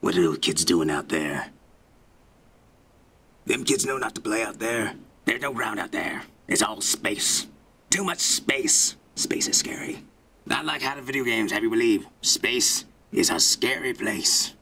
What are those kids doing out there? Them kids know not to play out there. There's no ground out there. It's all space. Too much space. Space is scary. Not like how the video games have you believe. Space is a scary place.